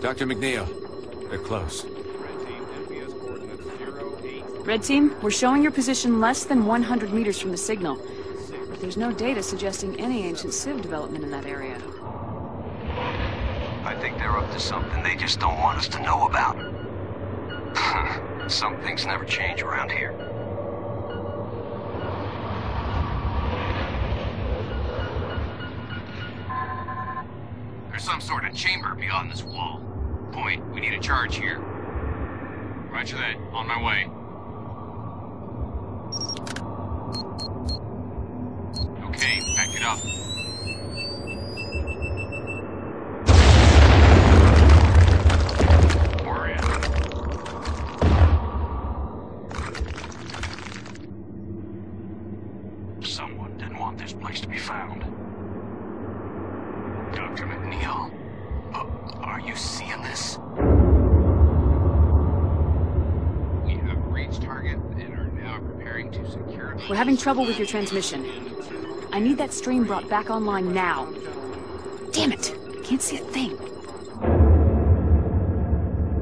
Dr. McNeil. They're close. Red Team, we're showing your position less than 100 meters from the signal. But there's no data suggesting any ancient Civ development in that area. I think they're up to something they just don't want us to know about. Some things never change around here. There's some sort of chamber beyond this wall. Point, we need a charge here. Roger that. On my way. Okay, back it up. Someone didn't want this place to be found. Dr. McNeil, uh, are you seeing this? We have reached target and are now preparing to secure the... We're having trouble with your transmission. I need that stream brought back online now. Damn it! Can't see a thing.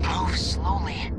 Move slowly.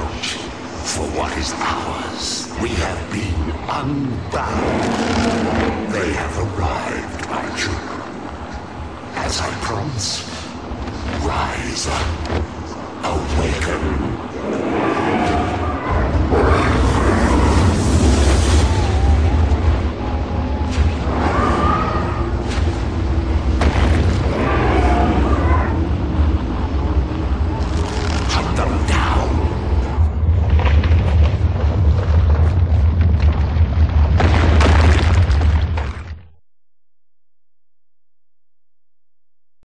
For what is ours. We have been unbound. They have arrived, my children. As I promised, rise up, awaken.